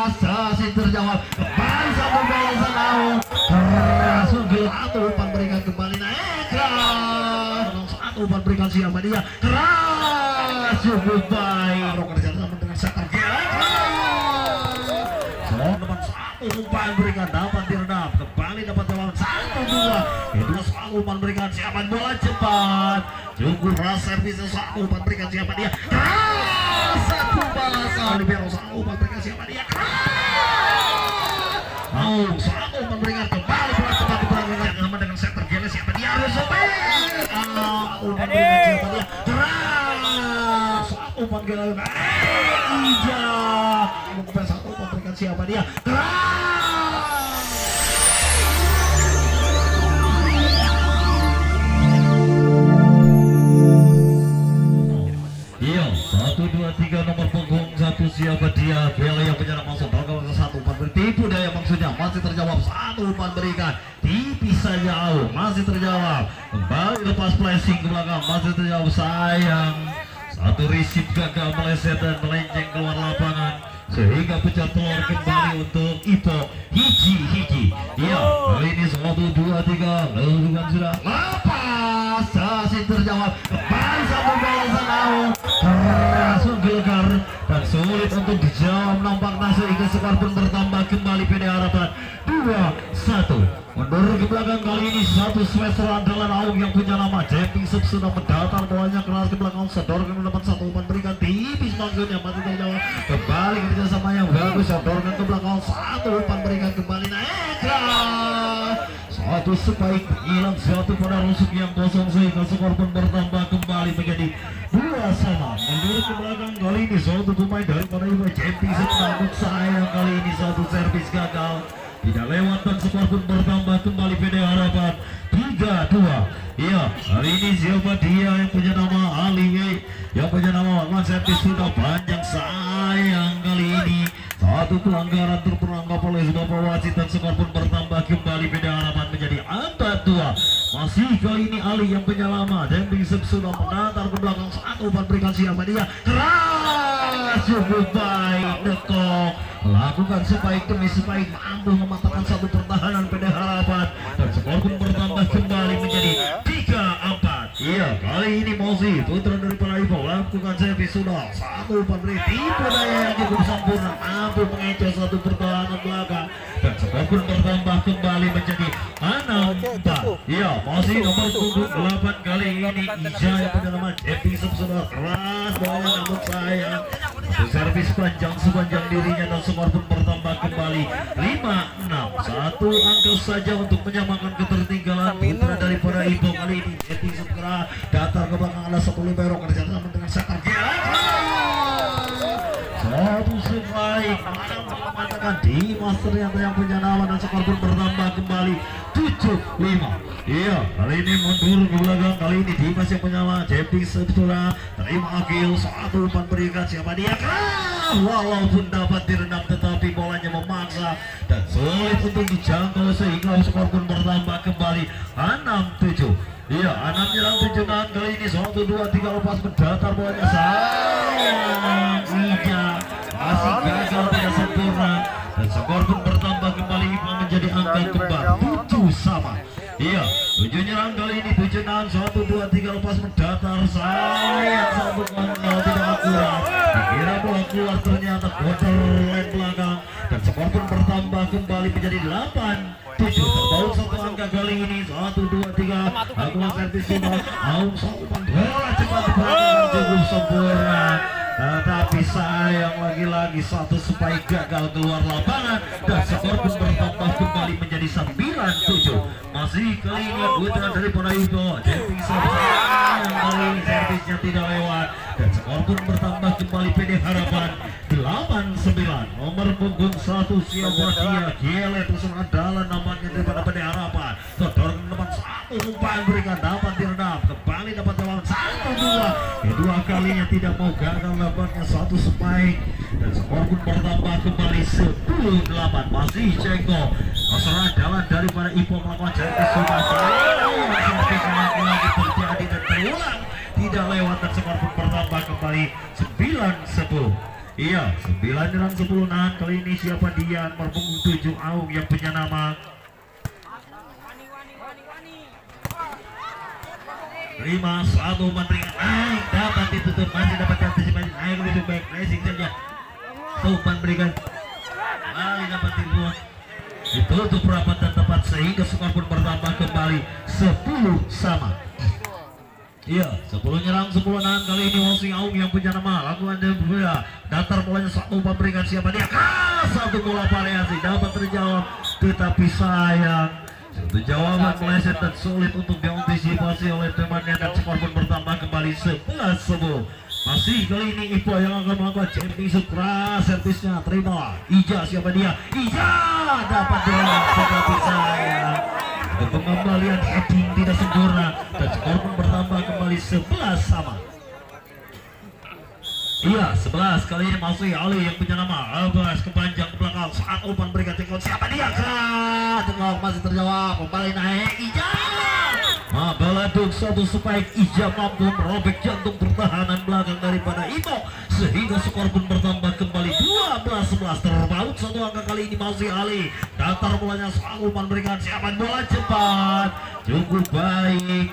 Sasi terjawab balasan Aung keras unggul satu umpan berikan kembali. Naik keras. Satu umpan berikan siapa dia? Keras. Cukup baik Rocker sama dengan Soal depan satu umpan berikan. Dapat diredam. Kembali dapat jawab satu dua. Kedua satu umpan berikan siapa? Bola cepat. Cukup ras servis satu umpan berikan siapa dia? Keras balasan libero satu umpan berikan siapa dia? Keras oh satu umpan berikan kembali bola cepat diperhatikan sama dengan setter gila siapa dia? Harus sopir ah umpan berikan siapa dia? Keras Ija Mengumpan satu umpan berikan siapa dia? Keras bertipu daya maksudnya. Masih terjawab. Satu umpan berikan. Tipis saja Au. Masih terjawab. Kembali lepas flashing ke belakang. Masih terjawab. Sayang. Satu receive gagal meleset dan melenceng keluar lapangan. Sehingga pecah telur kembali untuk Ipo Hiji Hiji. Iya. Kali ini satu dua tiga. Lalu sudah lepas. Sasi terjawab. Kembali satu balasan Aung keras menggelegar dan sulit untuk dijawab nampaknya sehingga skor pun bertambah kembali PD Harapan dua satu. Mundur ke belakang kali ini satu semester andalan Aung yang punya nama Jepping Sub sudah mendatar bawahnya keras ke belakang sedorkan mendapat satu umpan berikan tipis maksudnya masih terjawab. Kembali kerjasama yang bagus sedorkan ke belakang satu umpan berikan kembali naik satu sebaik hilang satu pada rusuk yang kosong sehingga skor pun bertambah kembali menjadi dua sama mundur ke belakang kali ini satu pemain daripada Sub namun sayang kali ini satu servis gagal. Tidak lewat dan skor pun bertambah kembali PD Harapan. 3-2 iya hari ini siapa dia yang punya nama? Ali yang punya nama Wan Servis sudah panjang sayang kali ini. Satu pelanggaran terperangkap oleh Bapak Wasit dan skor pun bertambah kembali PD Harapan 4-2 masih kali ini Ali yang penyelamat Sub sudah menantar ke belakang. Satu umpan berikan siapa dia. Keras! Cukup baik dekok. Lakukan sebaik demi sebaik. Mampu mematahkan satu pertahanan PD Harapan. Dan skor pun bertambah kembali menjadi 3-4 iya kali ini Mozi putra lakukan servis sudah beri tipe daya yang cukup sempurna. Mampu mengecoh satu pertahanan belakang. Dan skor pun bertambah kembali menjadi 6-4 iya Mozi nomor punggung 8 kali ini Ija yang punya nama Jepi sudah keras bawah namun sayang servis panjang sepanjang dirinya dan skor pun bertambah kembali. 5-6 satu angka saja untuk menyamakan ketertinggalan putra daripada Ibu kali ini Jeti segera datar ke belakang ada satu libero kerja sama dengan Sakar satu sebaik mengatakan di master yang punya nama dan skor pun bertambah kembali. 7-5 iya kali ini mundur ke belakang. Kali ini Dimas yang punya nama Jepi sebetulnya terima akil satu umpan berikan. Siapa dia? Ah, walaupun dapat direndam tetapi bolanya memaksa. Dan sulit untuk dijangkau sehingga skor pun bertambah kembali. 6-7 Iya, enam nyerang tujuh enam kali ini satu dua tiga lepas. Mendatar bolanya. Sayang masih gagal tidak sempurna dan skor pun bertambah kembali Ipa menjadi angka kembar tujuh sama. Iya, tujuh nyerang kali ini tujuh satu dua tiga lepas mendatar sayang satu kandang tidak akurat. Dikira bola keluar ternyata kotor line belakang dan skor pun bertambah kembali menjadi delapan tujuh terbaut satu angka kali ini satu dua tiga aku servis final Aung satu bola cepat cukup sempurna tetapi sayang lagi-lagi satu supaya gagal keluar lapangan dan skor pun bertambah kembali menjadi 9-7 masih kali ini dari Ponaibo Jepi sayang kali servisnya tidak lewat dan skor pun bertambah kembali PD Harapan. 8-9 nomor punggung satu siapa dia Gile terus adalah namanya daripada PD Harapan. Todor depan satu umpan berikan dapat diredam. Kembali dapat lawan satu dua kedua kalinya tidak mau gagal lawannya. Satu spike. Dan skor pun bertambah kembali 10-8 masih Cengko. Masalah jalan daripada Ipo melakukan terjadi dan terulang tidak lewat dan skor pun bertambah kembali 9-10 Iya, 9 nyerang 10 nahan kali ini siapa dia? Punggung 7 Aung yang punya nama lima satu memberikan naik dapat ditutup masih dapat antisipasi naik lebih baik. Racing saja. Tupan berikan. Kembali dapat dibuat. Ditutup rapat dan tepat sehingga skor pun bertambah kembali. 10 sama. Iya, 10 nyerang 10 nahan. Kali ini Wosing Aung yang punya nama. Lakukan dia berbeda datar bolanya satu memberikan siapa dia. Kah, satu bola variasi. Dapat terjawab. Tetapi sayang jawaban meleset dan sulit untuk diantisipasi oleh temannya dan skor pun bertambah kembali 11 10 masih kali ini Ipo yang akan melakukan jumping keras servisnya terima. Ija siapa dia? Ija dapat dilawan tetapi sayang pengembalian heading tidak sempurna dan skor pun bertambah kembali 11 sama Iya, 11 kali ini masih Ali yang punya nama. Abbas kepanjang ke belakang. Saat umpan berikan tekon siapa dia? Kah? Tengok masih terjawab. Kembali naik. Ija. Nah, beladuk satu spike. Ija mampu merobek jantung pertahanan belakang daripada Imo sehingga skor pun bertambah kembali. 12-11 terbaut satu angka kali ini masih Ali datar bolanya saat umpan berikan. Siapa? Bola cepat. Cukup baik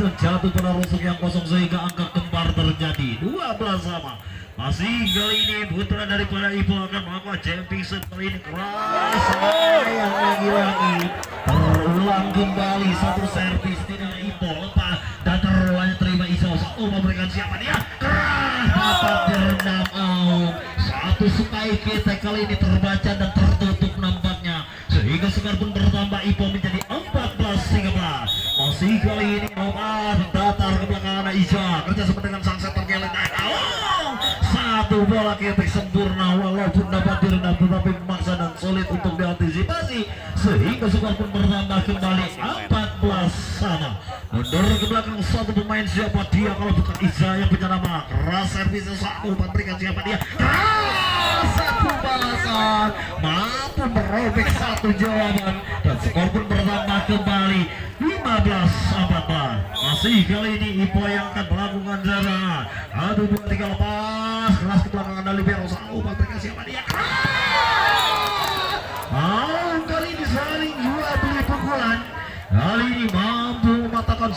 jatuh pada rusuk yang kosong sehingga angka kembar terjadi. 12 sama. Masih kali ini putra daripada Ibu akan melakukan jumping setelah ini keras. Sayang lagi-lagi terulang kembali. Satu servis tidak Ibu lepas. Dan terlalu terima Iso. Satu memberikan siapa dia? Keras. Dapat direndam Aung satu supaya kita kali ini terbaca dan tertutup nampaknya. Sehingga skor pun bertambah Ipo menjadi 14-13 masih kali ini Omar datar ke belakang anak Isya kerja sama dengan sang setter Gelen oh, satu bola ketek sempurna walaupun dapat direndam tetapi memaksa dan sulit untuk diantisipasi sehingga skor pun bertambah kembali 14 sama mundur ke belakang satu pemain siapa dia? Kalau bukan Isya yang punya nama keras servisnya satu berikan siapa dia? Keras satu balasan mampu merobek satu jawaban dan skor pun bertambah kembali. 15-14 masih kali ini Ipo yang akan melakukan serangan aduh dua tiga lepas. Keras ke belakang anda libero satu berikan siapa dia? Oh, kali ini saling jual beli pukulan. Kali ini mematahkan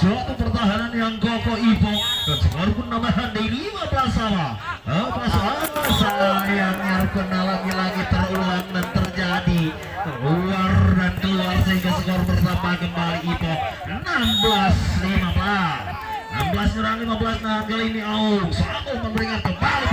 suatu pertahanan yang kokoh dan skor pun nambahan di 15 sama. Apa sama sayangnya kena lagi-lagi terulang dan terjadi keluar dan keluar sehingga skor bertambah kembali Ipo 16 15. 16 nyerang 15 nah kali ini Aung satu memberikan kembali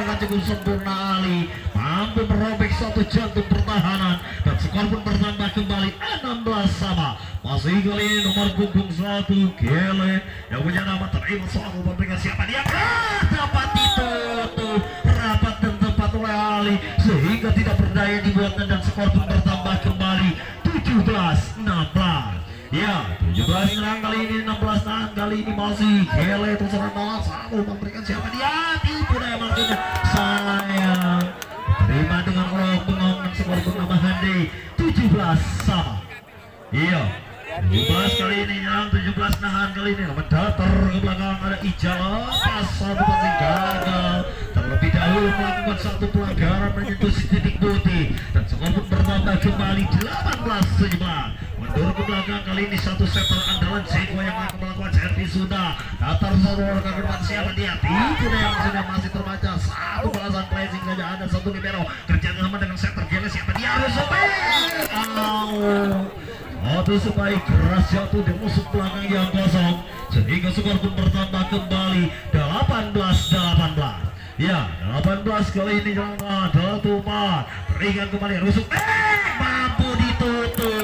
diperagakan cukup sempurna Ali mampu merobek satu jantung pertahanan dan skor pun bertambah kembali 16 sama. Masih kali ini nomor punggung satu Gele yang punya nama terima satu memberikan siapa dia? Ah, dapat ditutup. Rapat dan tempat oleh Ali sehingga tidak berdaya dibuatnya dan skor pun bertambah kembali. 17 16 Ya, 17 serang kali ini 16 tahan kali ini masih Gele terus bola satu memberikan siapa dia. Tipu daya maksudnya sayang terima dengan bengong dan skor penambahan di 17 sama. Iya 17 kali ini nyerang 17 nahan kali ini mendatar ke belakang ada Ija lepas satu pasti gagal. Terlebih dahulu melakukan satu pelanggaran menyentuh titik putih dan skor pun bertambah kembali 18 17 mundur ke belakang kali ini satu setter andalan Zeko yang akan melakukan servis sudah datar satu orang ke depan siapa dia? Tiga yang sudah masih terbaca. Satu balasan pressing saja ada satu libero. Kerja sama dengan setter Gele siapa dia? Harus Satu supaya keras jatuh di musuh belakang yang kosong. Sehingga skor pun bertambah kembali. 18-18 Ya, 18 kali ini jangan ada tuman berikan kembali rusuk. Eh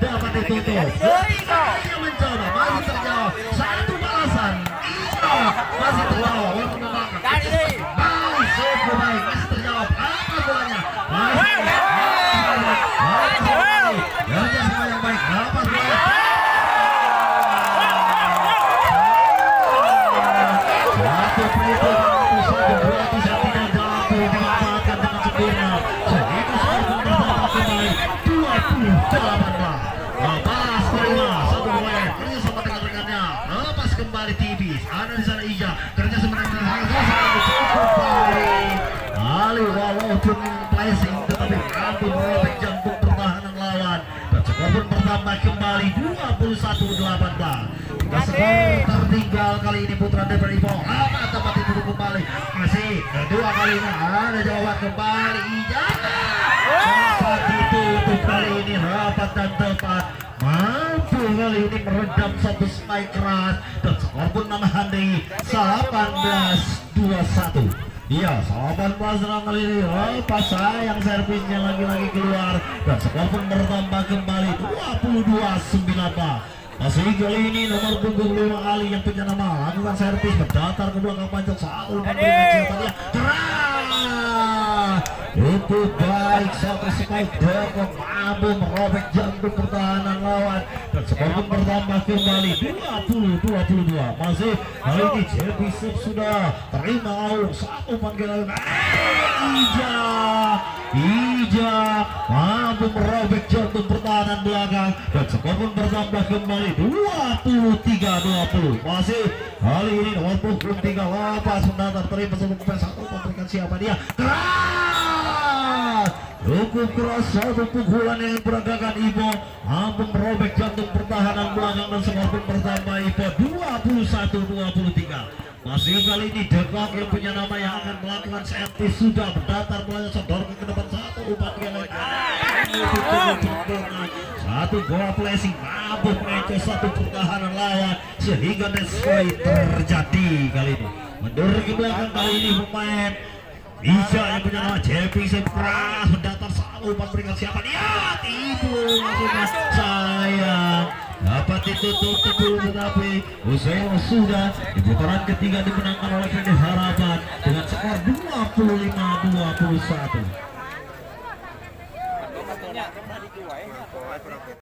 dapat ditutup walaupun placing tetapi mampu merobek jantung pertahanan lawan. Dan skor pun bertambah kembali 21-18 Hingga skor tertinggal kali ini Putra Depan Ivo lama tempat itu kembali. Masih kedua kalinya ada jawaban kembali. Ija dapat ditutup kali ini. Rapat dan tepat. Mampu kali ini meredam satu spike keras. Dan skor pun menambah di 18-21 Iya, 18 serang kali ini lepas sayang servisnya lagi-lagi keluar. Dan skor pun bertambah kembali. 22-19 masih kali ini nomor punggung lima kali yang punya nama lakukan servis. Berdatar ke belakang panjang satu memberikan siapanya keras cukup baik satu spike Deko mampu merobek jantung pertahanan lawan. Dan skor bertambah kembali. 20-22 masih kali ini JP Sip sudah terima Aung. Satu panggilan Ija Ija. Mampu merobek jantung pertahanan belakang. Dan skor bertambah kembali. 23-20 masih kali ini nomor 3 lepas mendatar terima sebuah satu memberikan siapa dia? Keras cukup keras satu pukulan yang beragakan Ibo mampu merobek jantung pertahanan belakang dan skor pun bertambah Ibo 21-23 masih kali ini Dekok yang punya nama yang akan melakukan servis sudah mendatar mulai sodor ke depan. Satu umpan yang lain satu bola flashing mampu mengecoh satu pertahanan lawan sehingga destroy terjadi kali ini. Mundur ke belakang kali ini pemain bisa yang punya nama JP keras mendatar selalu umpan berikan siapa. Dia tipu maksudnya sayang dapat ditutup tebu tetapi usai sudah di putaran ketiga dimenangkan oleh Fendi Harapan dengan skor 25-21